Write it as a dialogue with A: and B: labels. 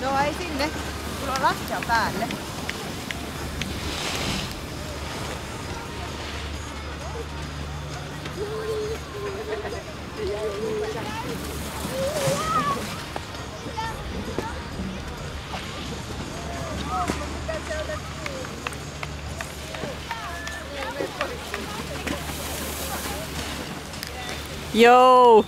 A: No ei sinne. Sulla on raskia päälle.
B: Yo!